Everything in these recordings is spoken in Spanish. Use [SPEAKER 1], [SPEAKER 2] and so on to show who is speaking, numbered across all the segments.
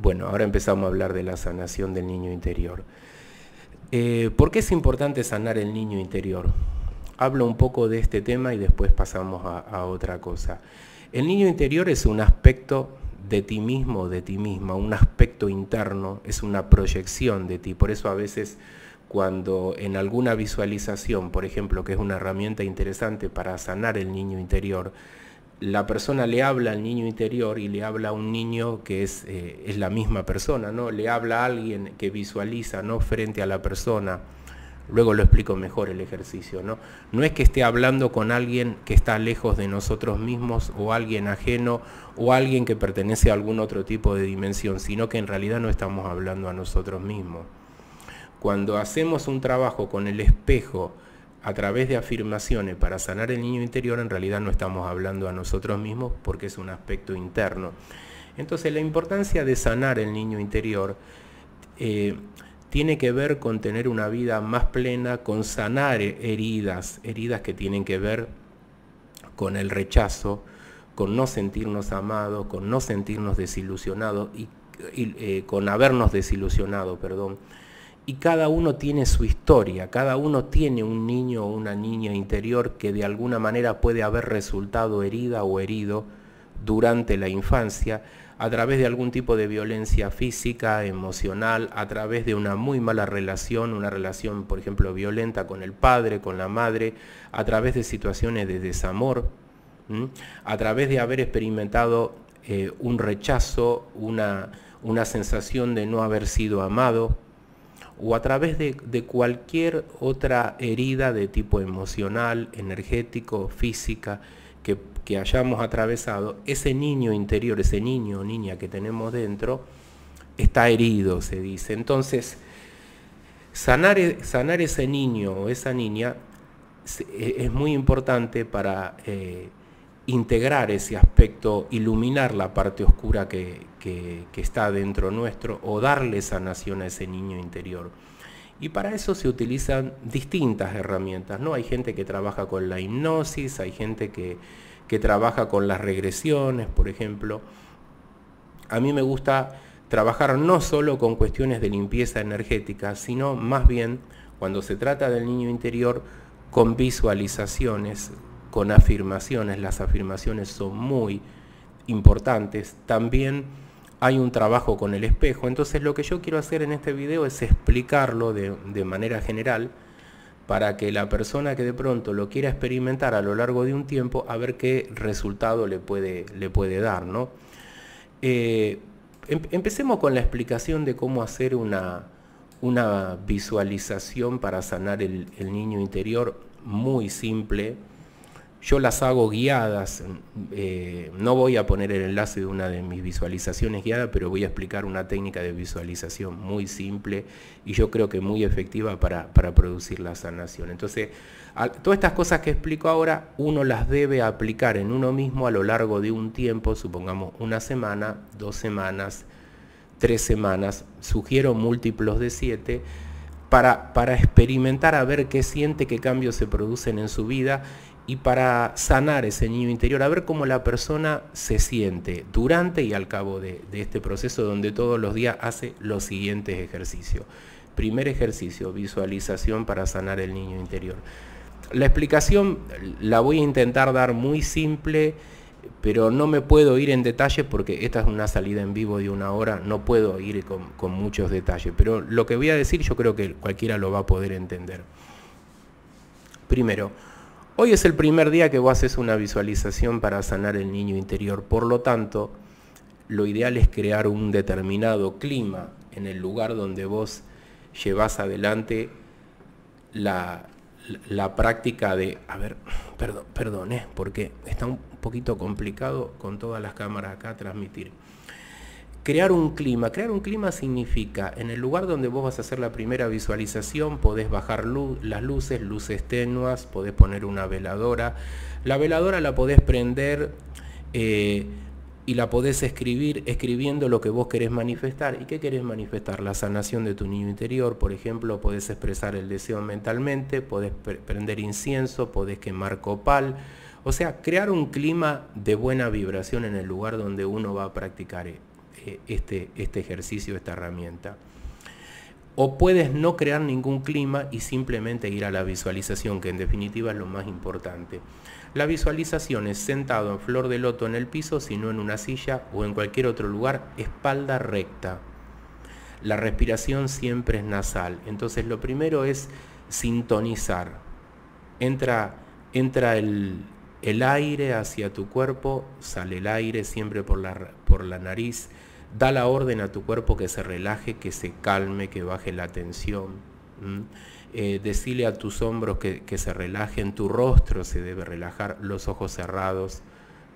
[SPEAKER 1] Bueno, ahora empezamos a hablar de la sanación del niño interior. Eh, ¿Por qué es importante sanar el niño interior? Hablo un poco de este tema y después pasamos a, otra cosa. El niño interior es un aspecto de ti mismo, de ti misma, un aspecto interno, es una proyección de ti. Por eso a veces cuando en alguna visualización, por ejemplo, que es una herramienta interesante para sanar el niño interior, la persona le habla al niño interior y le habla a un niño que es, eh, es, la misma persona, ¿no? Le habla a alguien que visualiza, ¿no? Frente a la persona. Luego lo explico mejor el ejercicio, ¿no? No es que esté hablando con alguien que está lejos de nosotros mismos o alguien ajeno o alguien que pertenece a algún otro tipo de dimensión, sino que en realidad no estamos hablando a nosotros mismos. Cuando hacemos un trabajo con el espejo, a través de afirmaciones para sanar el niño interior, en realidad no estamos hablando a nosotros mismos porque es un aspecto interno. Entonces la importancia de sanar el niño interior eh, tiene que ver con tener una vida más plena, con sanar heridas, heridas que tienen que ver con el rechazo, con no sentirnos amados, con no sentirnos desilusionados y, eh, con habernos desilusionado, perdón y cada uno tiene su historia, cada uno tiene un niño o una niña interior que de alguna manera puede haber resultado herida o herido durante la infancia a través de algún tipo de violencia física, emocional, a través de una muy mala relación, una relación, por ejemplo, violenta con el padre, con la madre, a través de situaciones de desamor, a través de haber experimentado eh, un rechazo, una, una sensación de no haber sido amado, o a través de, cualquier otra herida de tipo emocional, energético, física, que, hayamos atravesado, ese niño interior, ese niño o niña que tenemos dentro, está herido, se dice. Entonces, sanar, e, sanar ese niño o esa niña e, es muy importante para eh, integrar ese aspecto, iluminar la parte oscura que, está dentro nuestro o darle sanación a ese niño interior. Y para eso se utilizan distintas herramientas, ¿no? Hay gente que trabaja con la hipnosis, hay gente que, que trabaja con las regresiones, por ejemplo. A mí me gusta trabajar no solo con cuestiones de limpieza energética, sino más bien, cuando se trata del niño interior, con visualizaciones, con afirmaciones. Las afirmaciones son muy importantes. También hay un trabajo con el espejo. Entonces lo que yo quiero hacer en este video es explicarlo de, manera general para que la persona que de pronto lo quiera experimentar a lo largo de un tiempo, a ver qué resultado le puede, le puede dar. ¿no? Eh, em, empecemos con la explicación de cómo hacer una, una visualización para sanar el, el niño interior muy simple yo las hago guiadas, eh, no voy a poner el enlace de una de mis visualizaciones guiadas, pero voy a explicar una técnica de visualización muy simple y yo creo que muy efectiva para, producir la sanación. Entonces, todas estas cosas que explico ahora, uno las debe aplicar en uno mismo a lo largo de un tiempo, supongamos una semana, dos semanas, tres semanas, sugiero múltiplos de siete, para, para experimentar a ver qué siente, qué cambios se producen en su vida y para sanar ese niño interior, a ver cómo la persona se siente durante y al cabo de, este proceso donde todos los días hace los siguientes ejercicios. Primer ejercicio, visualización para sanar el niño interior. La explicación la voy a intentar dar muy simple, pero no me puedo ir en detalle porque esta es una salida en vivo de una hora, no puedo ir con, con muchos detalles, pero lo que voy a decir yo creo que cualquiera lo va a poder entender. Primero, Hoy es el primer día que vos haces una visualización para sanar el niño interior. Por lo tanto, lo ideal es crear un determinado clima en el lugar donde vos llevas adelante la, práctica de, a ver, perdón, perdón, ¿eh? porque está un poquito complicado con todas las cámaras acá transmitir crear un clima. Crear un clima significa, en el lugar donde vos vas a hacer la primera visualización, podés bajar las luces, luces tenuas, podés poner una veladora. La veladora la podés prender eh, y la podés escribir escribiendo lo que vos querés manifestar. ¿Y qué querés manifestar? La sanación de tu niño interior, por ejemplo, podés expresar el deseo mentalmente, podés prender incienso, podés quemar copal. O sea, crear un clima de buena vibración en el lugar donde uno va a practicar este, este ejercicio, esta herramienta. O puedes no crear ningún clima y simplemente ir a la visualización, que en definitiva es lo más importante. La visualización es sentado en flor de loto en el piso, sino en una silla o en cualquier otro lugar, espalda recta. La respiración siempre es nasal. Entonces lo primero es sintonizar. Entra, entra el, el aire hacia tu cuerpo, sale el aire siempre por la, por la nariz Da la orden a tu cuerpo que se relaje, que se calme, que baje la tensión. Eh, decile a tus hombros que, se relajen, tu rostro se debe relajar, los ojos cerrados,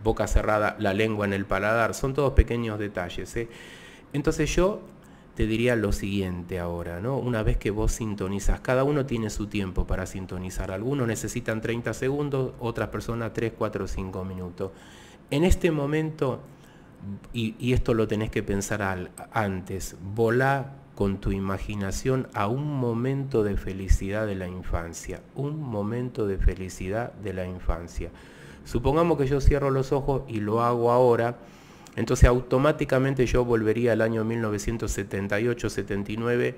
[SPEAKER 1] boca cerrada, la lengua en el paladar. Son todos pequeños detalles. ¿eh? Entonces yo te diría lo siguiente ahora, ¿no? Una vez que vos sintonizas, cada uno tiene su tiempo para sintonizar. Algunos necesitan 30 segundos, otras personas 3, 4, 5 minutos. En este momento y, esto lo tenés que pensar antes, volá con tu imaginación a un momento de felicidad de la infancia, un momento de felicidad de la infancia. Supongamos que yo cierro los ojos y lo hago ahora, entonces automáticamente yo volvería al año 1978-79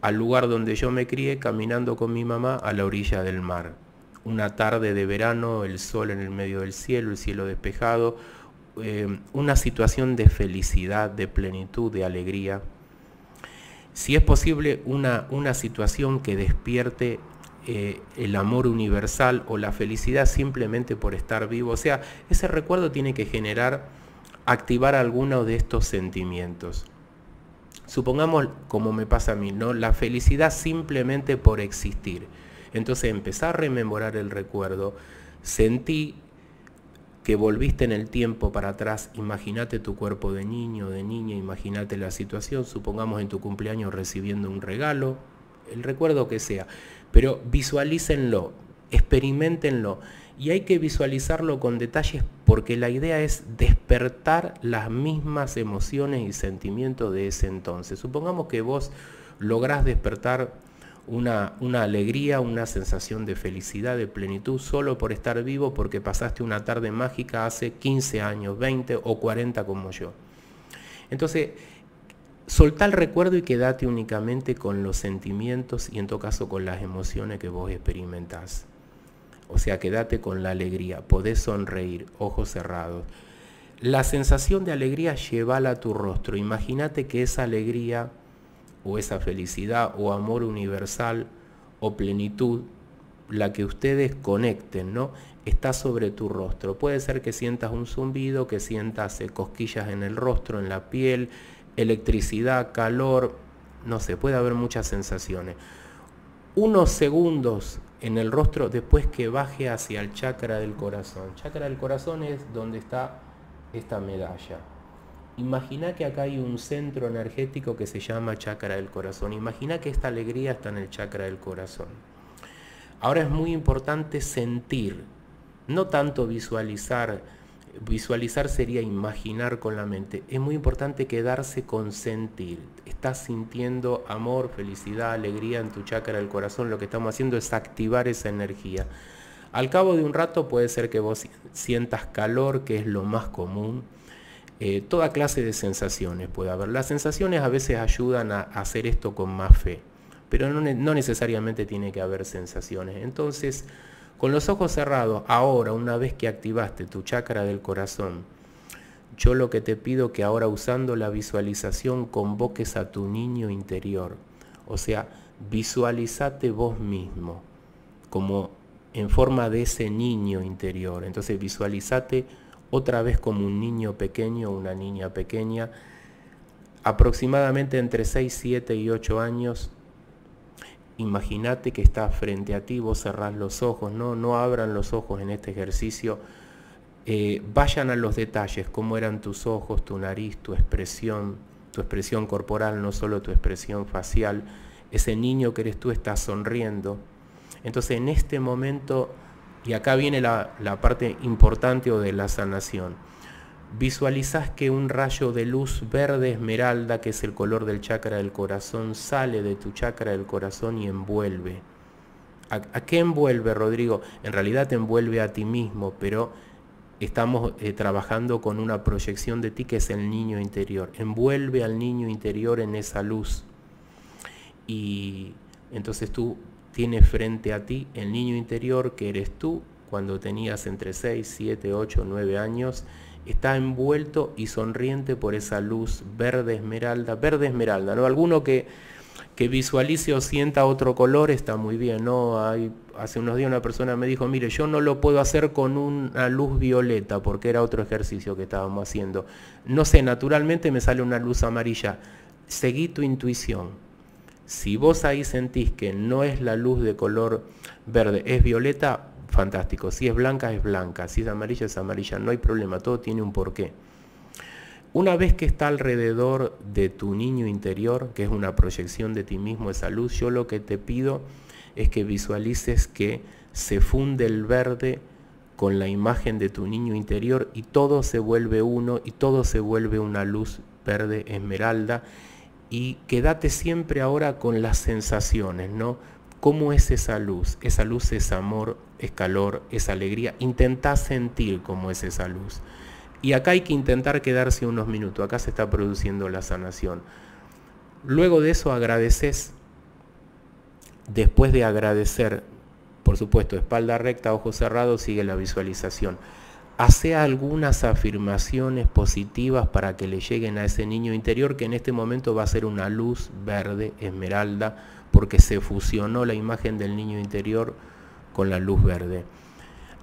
[SPEAKER 1] al lugar donde yo me crié caminando con mi mamá a la orilla del mar. Una tarde de verano, el sol en el medio del cielo, el cielo despejado, eh, una situación de felicidad, de plenitud, de alegría. Si es posible, una, una situación que despierte eh, el amor universal o la felicidad simplemente por estar vivo. O sea, ese recuerdo tiene que generar, activar alguno de estos sentimientos. Supongamos, como me pasa a mí, ¿no? la felicidad simplemente por existir. Entonces empezar a rememorar el recuerdo, sentí que volviste en el tiempo para atrás, imagínate tu cuerpo de niño, de niña, imagínate la situación, supongamos en tu cumpleaños recibiendo un regalo, el recuerdo que sea, pero visualícenlo, experimentenlo y hay que visualizarlo con detalles porque la idea es despertar las mismas emociones y sentimientos de ese entonces. Supongamos que vos lográs despertar una, alegría, una sensación de felicidad, de plenitud, solo por estar vivo porque pasaste una tarde mágica hace 15 años, 20 o 40 como yo. Entonces, soltá el recuerdo y quédate únicamente con los sentimientos y en todo caso con las emociones que vos experimentás. O sea, quédate con la alegría, podés sonreír, ojos cerrados. La sensación de alegría llévala a tu rostro. Imagínate que esa alegría o esa felicidad o amor universal o plenitud, la que ustedes conecten, ¿no? Está sobre tu rostro. Puede ser que sientas un zumbido, que sientas eh, cosquillas en el rostro, en la piel, electricidad, calor, no sé, puede haber muchas sensaciones. Unos segundos en el rostro después que baje hacia el chakra del corazón. Chakra del corazón es donde está esta medalla. Imagina que acá hay un centro energético que se llama chakra del corazón. Imagina que esta alegría está en el chakra del corazón. Ahora es muy importante sentir, no tanto visualizar. Visualizar sería imaginar con la mente. Es muy importante quedarse con sentir. Estás sintiendo amor, felicidad, alegría en tu chakra del corazón. Lo que estamos haciendo es activar esa energía. Al cabo de un rato puede ser que vos sientas calor, que es lo más común eh, toda clase de sensaciones puede haber. Las sensaciones a veces ayudan a, hacer esto con más fe, pero no, necesariamente tiene que haber sensaciones. Entonces, con los ojos cerrados, ahora, una vez que activaste tu chakra del corazón, yo lo que te pido que ahora usando la visualización convoques a tu niño interior. O sea, visualizate vos mismo como en forma de ese niño interior. Entonces visualizate otra vez como un niño pequeño, una niña pequeña, aproximadamente entre 6, 7 y 8 años. Imagínate que está frente a ti, vos cerrás los ojos, no, no abran los ojos en este ejercicio. Eh, vayan a los detalles, cómo eran tus ojos, tu nariz, tu expresión, tu expresión corporal, no solo tu expresión facial. Ese niño que eres tú está sonriendo. Entonces en este momento y acá viene la, parte importante o de la sanación. Visualizás que un rayo de luz verde esmeralda, que es el color del chakra del corazón, sale de tu chakra del corazón y envuelve. ¿A, qué envuelve, Rodrigo? En realidad te envuelve a ti mismo, pero estamos eh, trabajando con una proyección de ti que es el niño interior. Envuelve al niño interior en esa luz. Y entonces tú tienes frente a ti el niño interior que eres tú cuando tenías entre 6, 7, 8, 9 años. Está envuelto y sonriente por esa luz verde esmeralda, verde esmeralda, ¿no? Alguno que que visualice o sienta otro color está muy bien, ¿no? Hace unos días una persona me dijo, mire, yo no lo puedo hacer con una luz violeta porque era otro ejercicio que estábamos haciendo. No sé, naturalmente me sale una luz amarilla. Seguí tu intuición. Si vos ahí sentís que no es la luz de color verde, es violeta, fantástico. Si es blanca, es blanca. Si es amarilla, es amarilla. No hay problema, todo tiene un porqué. Una vez que está alrededor de tu niño interior, que es una proyección de ti mismo, esa luz, yo lo que te pido es que visualices que se funde el verde con la imagen de tu niño interior y todo se vuelve uno y todo se vuelve una luz verde esmeralda y quédate siempre ahora con las sensaciones, ¿no? ¿Cómo es esa luz? Esa luz es amor, es calor, es alegría. Intenta sentir cómo es esa luz. Y acá hay que intentar quedarse unos minutos, acá se está produciendo la sanación. Luego de eso agradeces. Después de agradecer, por supuesto, espalda recta, ojos cerrados, sigue la visualización. Hace algunas afirmaciones positivas para que le lleguen a ese niño interior que en este momento va a ser una luz verde, esmeralda, porque se fusionó la imagen del niño interior con la luz verde.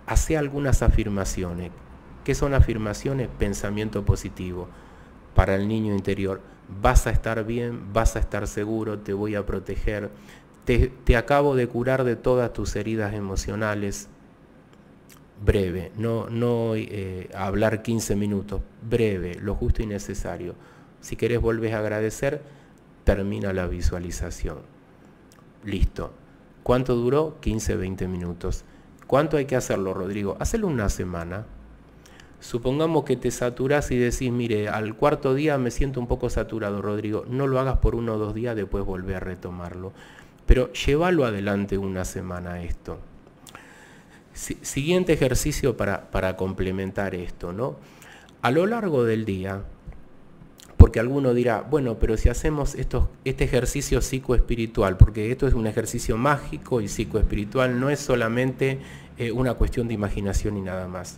[SPEAKER 1] Hace algunas afirmaciones ¿Qué son afirmaciones? Pensamiento positivo para el niño interior. Vas a estar bien, vas a estar seguro, te voy a proteger, te, acabo de curar de todas tus heridas emocionales. Breve, no, no eh, hablar 15 minutos, breve, lo justo y necesario. Si querés volver a agradecer, termina la visualización. Listo. ¿Cuánto duró? 15, 20 minutos. ¿Cuánto hay que hacerlo, Rodrigo? Hacelo una semana. Supongamos que te saturas y decís, mire, al cuarto día me siento un poco saturado, Rodrigo. No lo hagas por uno o dos días, después volver a retomarlo. Pero llévalo adelante una semana esto. Siguiente ejercicio para, complementar esto, ¿no? A lo largo del día, porque alguno dirá, bueno, pero si hacemos esto, este ejercicio psicoespiritual, porque esto es un ejercicio mágico y psicoespiritual, no es solamente eh, una cuestión de imaginación y nada más.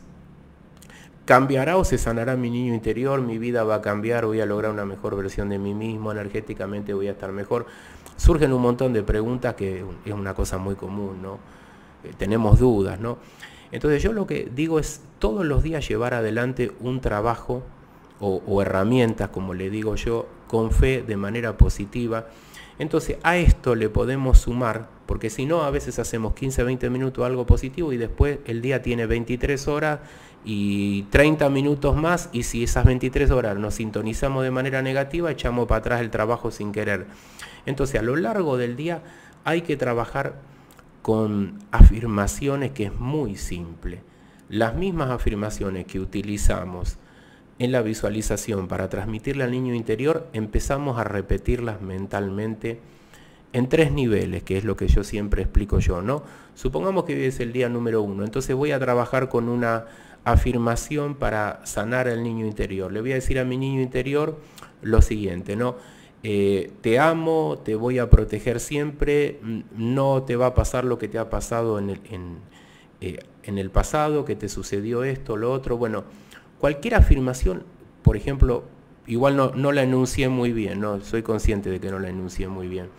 [SPEAKER 1] ¿Cambiará o se sanará mi niño interior? ¿Mi vida va a cambiar? ¿Voy a lograr una mejor versión de mí mismo? ¿Energéticamente voy a estar mejor? Surgen un montón de preguntas que es una cosa muy común, ¿no? Eh, tenemos dudas, ¿no? Entonces yo lo que digo es todos los días llevar adelante un trabajo o, o herramientas, como le digo yo, con fe, de manera positiva. Entonces a esto le podemos sumar, porque si no a veces hacemos 15, 20 minutos algo positivo y después el día tiene 23 horas y 30 minutos más y si esas 23 horas nos sintonizamos de manera negativa, echamos para atrás el trabajo sin querer. Entonces a lo largo del día hay que trabajar con afirmaciones que es muy simple. Las mismas afirmaciones que utilizamos en la visualización para transmitirle al niño interior, empezamos a repetirlas mentalmente en tres niveles, que es lo que yo siempre explico yo, ¿no? Supongamos que hoy es el día número uno, entonces voy a trabajar con una afirmación para sanar al niño interior. Le voy a decir a mi niño interior lo siguiente, ¿no? Eh, te amo, te voy a proteger siempre, no te va a pasar lo que te ha pasado en el, eh, en, el pasado, que te sucedió esto, lo otro. Bueno, cualquier afirmación, por ejemplo, igual no, no la enuncié muy bien, ¿no? soy consciente de que no la enuncié muy bien.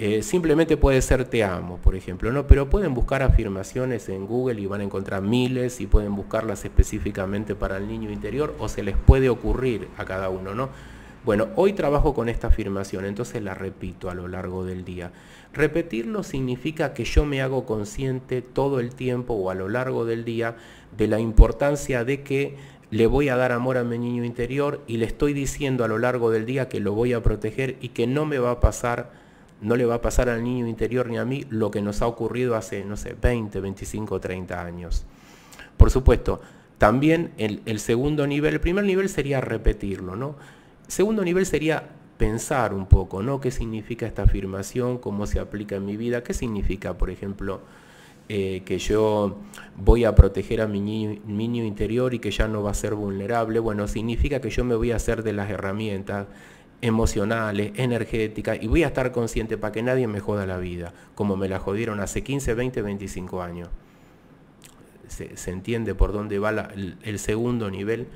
[SPEAKER 1] Eh, simplemente puede ser te amo, por ejemplo, ¿no? Pero pueden buscar afirmaciones en Google y van a encontrar miles y pueden buscarlas específicamente para el niño interior o se les puede ocurrir a cada uno, ¿no? Bueno, hoy trabajo con esta afirmación, entonces la repito a lo largo del día. Repetirlo significa que yo me hago consciente todo el tiempo o a lo largo del día de la importancia de que le voy a dar amor a mi niño interior y le estoy diciendo a lo largo del día que lo voy a proteger y que no me va a pasar no le va a pasar al niño interior ni a mí lo que nos ha ocurrido hace, no sé, 20, 25, 30 años. Por supuesto, también el, segundo nivel, el primer nivel sería repetirlo, ¿no? Segundo nivel sería pensar un poco, ¿no? ¿Qué significa esta afirmación? ¿Cómo se aplica en mi vida? ¿Qué significa, por ejemplo, eh, que yo voy a proteger a mi niño, interior y que ya no va a ser vulnerable, bueno, significa que yo me voy a hacer de las herramientas emocionales, energéticas, y voy a estar consciente para que nadie me joda la vida, como me la jodieron hace 15, 20, 25 años. Se, entiende por dónde va el, segundo nivel.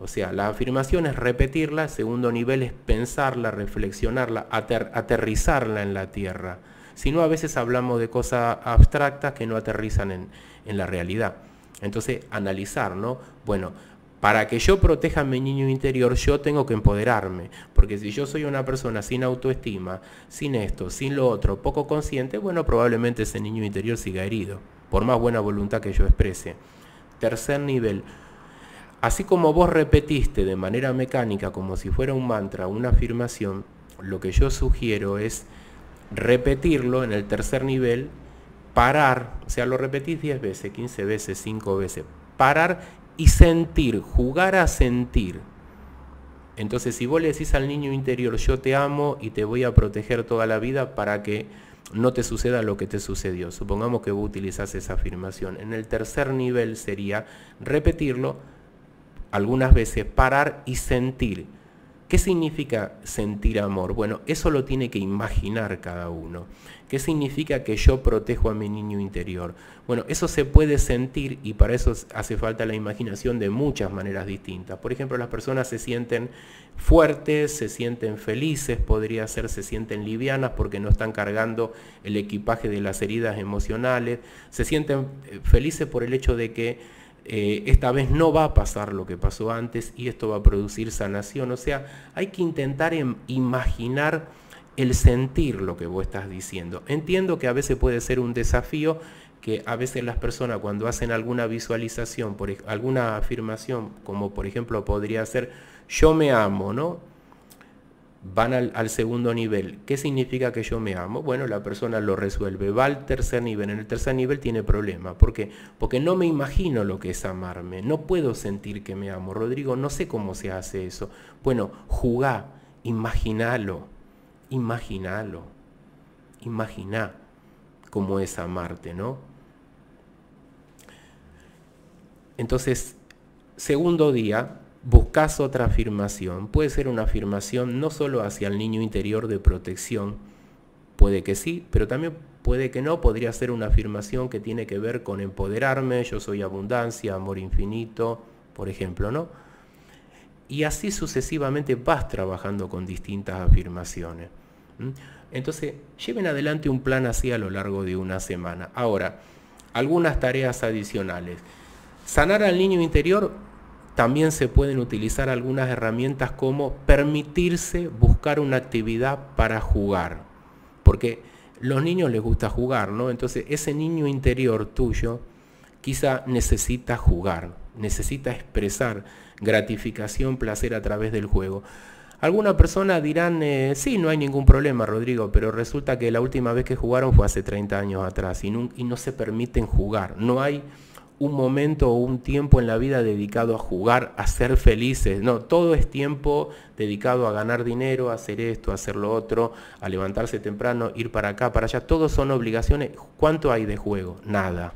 [SPEAKER 1] O sea, la afirmación es repetirla, segundo nivel es pensarla, reflexionarla, aterrizarla en la tierra. Si no, a veces hablamos de cosas abstractas que no aterrizan en, en la realidad. Entonces, analizar, ¿no? Bueno, para que yo proteja a mi niño interior, yo tengo que empoderarme. Porque si yo soy una persona sin autoestima, sin esto, sin lo otro, poco consciente, bueno, probablemente ese niño interior siga herido, por más buena voluntad que yo exprese. Tercer nivel. Así como vos repetiste de manera mecánica, como si fuera un mantra, una afirmación, lo que yo sugiero es repetirlo en el tercer nivel, parar, o sea, lo repetís 10 veces, 15 veces, 5 veces, parar y sentir, jugar a sentir. Entonces, si vos le decís al niño interior, yo te amo y te voy a proteger toda la vida para que no te suceda lo que te sucedió. Supongamos que vos utilizás esa afirmación. En el tercer nivel sería repetirlo algunas veces, parar y sentir. ¿Qué significa sentir amor? Bueno, eso lo tiene que imaginar cada uno. ¿Qué significa que yo protejo a mi niño interior? Bueno, eso se puede sentir y para eso hace falta la imaginación de muchas maneras distintas. Por ejemplo, las personas se sienten fuertes, se sienten felices, podría ser, se sienten livianas porque no están cargando el equipaje de las heridas emocionales, se sienten eh, felices por el hecho de que eh, esta vez no va a pasar lo que pasó antes y esto va a producir sanación. O sea, hay que intentar em, imaginar el sentir lo que vos estás diciendo. Entiendo que a veces puede ser un desafío, que a veces las personas cuando hacen alguna visualización, por, alguna afirmación, como por ejemplo podría ser yo me amo, ¿no? Van al, segundo nivel. ¿Qué significa que yo me amo? Bueno, la persona lo resuelve, va al tercer nivel. En el tercer nivel tiene problema. ¿Por qué? Porque no me imagino lo que es amarme. No puedo sentir que me amo. Rodrigo, no sé cómo se hace eso. Bueno, jugá, imaginalo, imaginalo, imagina cómo es amarte, ¿no? Entonces, segundo día, buscas otra afirmación. Puede ser una afirmación no solo hacia el niño interior de protección, puede que sí, pero también puede que no. Podría ser una afirmación que tiene que ver con empoderarme, yo soy abundancia, amor infinito, por ejemplo, ¿no? Y así sucesivamente vas trabajando con distintas afirmaciones. Entonces, lleven adelante un plan así a lo largo de una semana. Ahora, algunas tareas adicionales. Sanar al niño interior también se pueden utilizar algunas herramientas como permitirse buscar una actividad para jugar. Porque los niños les gusta jugar, ¿no? Entonces ese niño interior tuyo quizá necesita jugar, necesita expresar gratificación, placer a través del juego. Algunas personas dirán, eh, sí, no hay ningún problema, Rodrigo, pero resulta que la última vez que jugaron fue hace 30 años atrás y no, y no se permiten jugar. No hay un momento o un tiempo en la vida dedicado a jugar, a ser felices. No, todo es tiempo dedicado a ganar dinero, a hacer esto, a hacer lo otro, a levantarse temprano, ir para acá, para allá. Todos son obligaciones. ¿Cuánto hay de juego? Nada.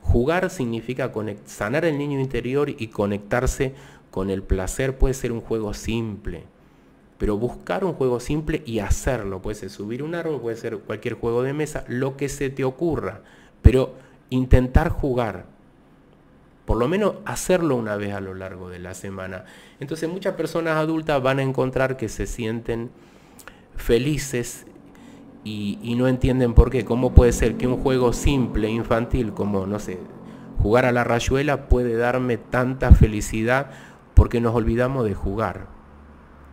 [SPEAKER 1] Jugar significa sanar el niño interior y conectarse con el placer. Puede ser un juego simple, pero buscar un juego simple y hacerlo. Puede ser subir un árbol, puede ser cualquier juego de mesa, lo que se te ocurra. Pero intentar jugar, por lo menos hacerlo una vez a lo largo de la semana. Entonces muchas personas adultas van a encontrar que se sienten felices y, no entienden por qué. ¿Cómo puede ser que un juego simple, infantil, como, no sé, jugar a la rayuela puede darme tanta felicidad porque nos olvidamos de jugar?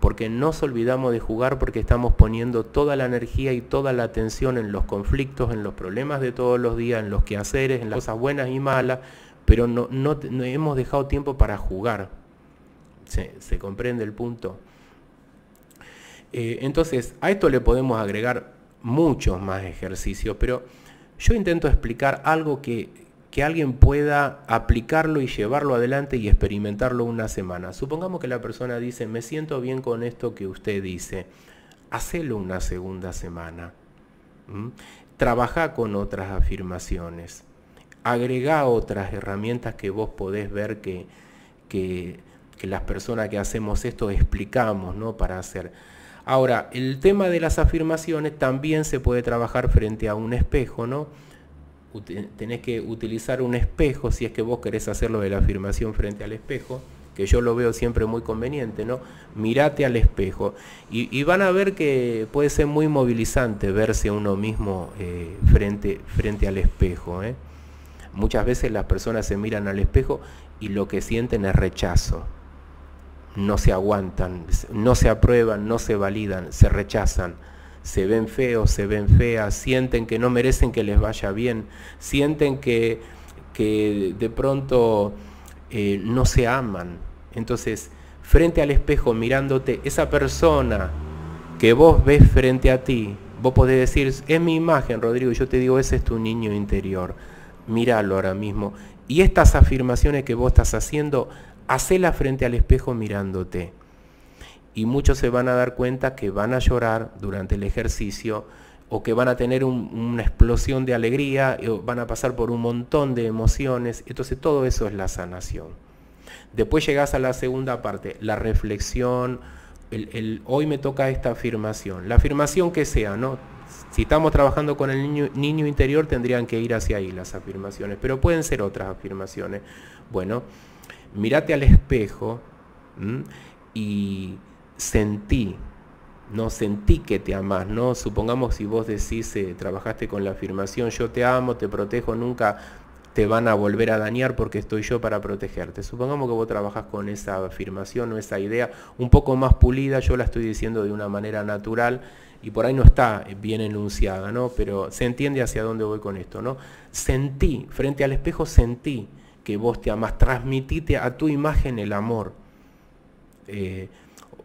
[SPEAKER 1] Porque nos olvidamos de jugar porque estamos poniendo toda la energía y toda la atención en los conflictos, en los problemas de todos los días, en los quehaceres, en las cosas buenas y malas, pero no, no, hemos dejado tiempo para jugar. ¿Se, comprende el punto? Eh, entonces, a esto le podemos agregar muchos más ejercicios, pero yo intento explicar algo que que alguien pueda aplicarlo y llevarlo adelante y experimentarlo una semana. Supongamos que la persona dice, me siento bien con esto que usted dice, hacelo una segunda semana. trabaja con otras afirmaciones. Agrega otras herramientas que vos podés ver que, que, que las personas que hacemos esto explicamos ¿no? para hacer. Ahora, el tema de las afirmaciones también se puede trabajar frente a un espejo, ¿no? Tenés que utilizar un espejo si es que vos querés hacerlo de la afirmación frente al espejo, que yo lo veo siempre muy conveniente, ¿no? Mirate al espejo y, van a ver que puede ser muy movilizante verse uno mismo eh, frente, frente al espejo. ¿eh? Muchas veces las personas se miran al espejo y lo que sienten es rechazo no se aguantan, no se aprueban, no se validan, se rechazan, se ven feos, se ven feas, sienten que no merecen que les vaya bien, sienten que, que de pronto eh, no se aman. Entonces, frente al espejo mirándote, esa persona que vos ves frente a ti, vos podés decir, es mi imagen, Rodrigo, yo te digo, ese es tu niño interior, míralo ahora mismo. Y estas afirmaciones que vos estás haciendo, hacela frente al espejo mirándote. Y muchos se van a dar cuenta que van a llorar durante el ejercicio o que van a tener una explosión de alegría, o van a pasar por un montón de emociones. Entonces todo eso es la sanación. Después llegas a la segunda parte, la reflexión. El, hoy me toca esta afirmación. La afirmación que sea, ¿no? Si estamos trabajando con el niño, niño interior tendrían que ir hacia ahí las afirmaciones, pero pueden ser otras afirmaciones. Bueno, mirate al espejo y sentí, no sentí que te amas, ¿no? Supongamos si vos decís, eh, trabajaste con la afirmación, yo te amo, te protejo, nunca te van a volver a dañar porque estoy yo para protegerte. Supongamos que vos trabajas con esa afirmación o esa idea un poco más pulida, yo la estoy diciendo de una manera natural y por ahí no está bien enunciada, ¿no? Pero se entiende hacia dónde voy con esto, ¿no? Sentí, frente al espejo sentí que vos te amas, transmitite a tu imagen el amor. Eh,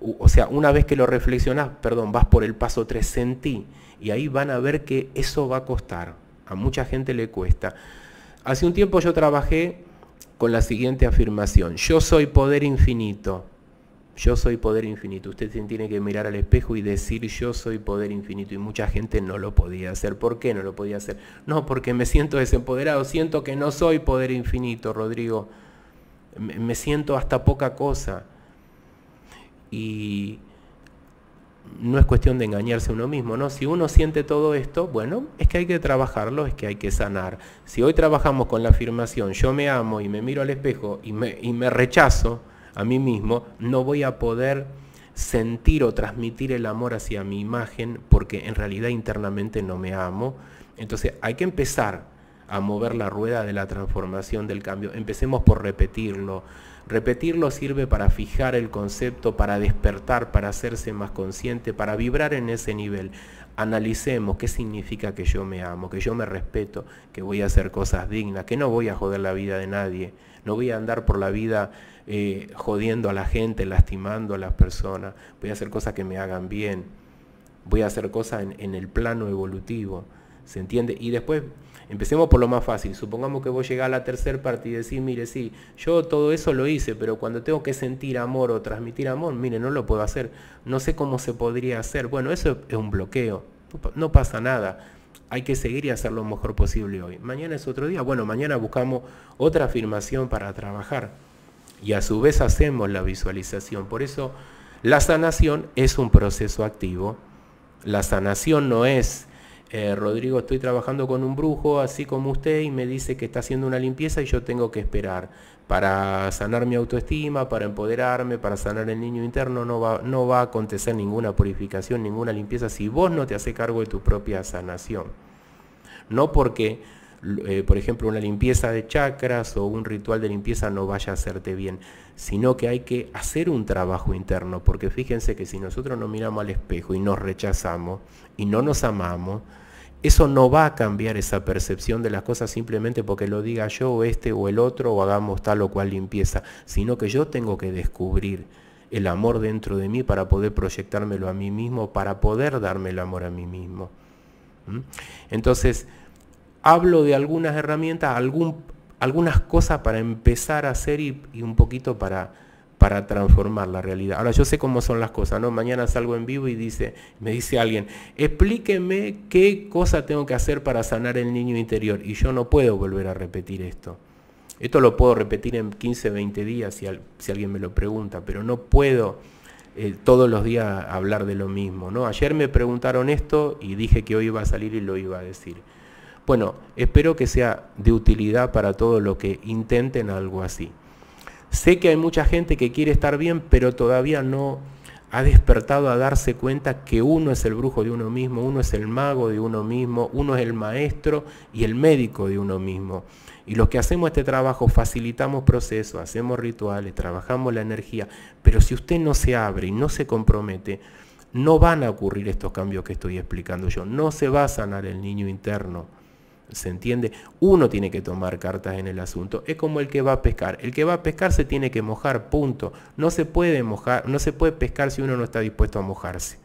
[SPEAKER 1] o sea, una vez que lo reflexionás, perdón, vas por el paso 3, sentí, y ahí van a ver que eso va a costar, a mucha gente le cuesta. Hace un tiempo yo trabajé con la siguiente afirmación, yo soy poder infinito, yo soy poder infinito. Usted tiene que mirar al espejo y decir yo soy poder infinito. Y mucha gente no lo podía hacer. ¿Por qué no lo podía hacer? No, porque me siento desempoderado. Siento que no soy poder infinito, Rodrigo. Me siento hasta poca cosa. Y no es cuestión de engañarse uno mismo, ¿no? Si uno siente todo esto, bueno, es que hay que trabajarlo, es que hay que sanar. Si hoy trabajamos con la afirmación, yo me amo y me miro al espejo y me, y me rechazo, a mí mismo, no voy a poder sentir o transmitir el amor hacia mi imagen porque en realidad internamente no me amo. Entonces hay que empezar a mover la rueda de la transformación del cambio. Empecemos por repetirlo. Repetirlo sirve para fijar el concepto, para despertar, para hacerse más consciente, para vibrar en ese nivel. Analicemos qué significa que yo me amo, que yo me respeto, que voy a hacer cosas dignas, que no voy a joder la vida de nadie, no voy a andar por la vida eh, jodiendo a la gente, lastimando a las personas, voy a hacer cosas que me hagan bien, voy a hacer cosas en, el plano evolutivo, ¿se entiende? Y después empecemos por lo más fácil, supongamos que voy a llegar a la tercera parte y decir, mire, sí, yo todo eso lo hice, pero cuando tengo que sentir amor o transmitir amor, mire, no lo puedo hacer, no sé cómo se podría hacer, bueno, eso es un bloqueo, no pasa nada hay que seguir y hacer lo mejor posible hoy. Mañana es otro día. Bueno, mañana buscamos otra afirmación para trabajar y a su vez hacemos la visualización. Por eso la sanación es un proceso activo. La sanación no es, eh, Rodrigo, estoy trabajando con un brujo así como usted y me dice que está haciendo una limpieza y yo tengo que esperar. Para sanar mi autoestima, para empoderarme, para sanar el niño interno, no va, no va a acontecer ninguna purificación, ninguna limpieza si vos no te haces cargo de tu propia sanación. No porque eh, por ejemplo, una limpieza de chakras o un ritual de limpieza no vaya a hacerte bien, sino que hay que hacer un trabajo interno, porque fíjense que si nosotros nos miramos al espejo y nos rechazamos y no nos amamos, eso no va a cambiar esa percepción de las cosas simplemente porque lo diga yo o este o el otro o hagamos tal o cual limpieza, sino que yo tengo que descubrir el amor dentro de mí para poder proyectármelo a mí mismo, para poder darme el amor a mí mismo. ¿Mm? Entonces, hablo de algunas herramientas, algún, algunas cosas para empezar a hacer y, un poquito para, para transformar la realidad. Ahora yo sé cómo son las cosas, ¿no? Mañana salgo en vivo y dice, me dice alguien, explíqueme qué cosa tengo que hacer para sanar el niño interior. Y yo no puedo volver a repetir esto. Esto lo puedo repetir en 15, 20 días si, si alguien me lo pregunta, pero no puedo eh, todos los días hablar de lo mismo. ¿no? Ayer me preguntaron esto y dije que hoy iba a salir y lo iba a decir. Bueno, espero que sea de utilidad para todo lo que intenten algo así. Sé que hay mucha gente que quiere estar bien, pero todavía no ha despertado a darse cuenta que uno es el brujo de uno mismo, uno es el mago de uno mismo, uno es el maestro y el médico de uno mismo. Y los que hacemos este trabajo facilitamos procesos, hacemos rituales, trabajamos la energía, pero si usted no se abre y no se compromete, no van a ocurrir estos cambios que estoy explicando yo, no se va a sanar el niño interno ¿Se entiende? Uno tiene que tomar cartas en el asunto. Es como el que va a pescar. El que va a pescar se tiene que mojar, punto. No se puede mojar, no se puede pescar si uno no está dispuesto a mojarse.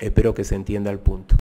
[SPEAKER 1] Espero que se entienda el punto.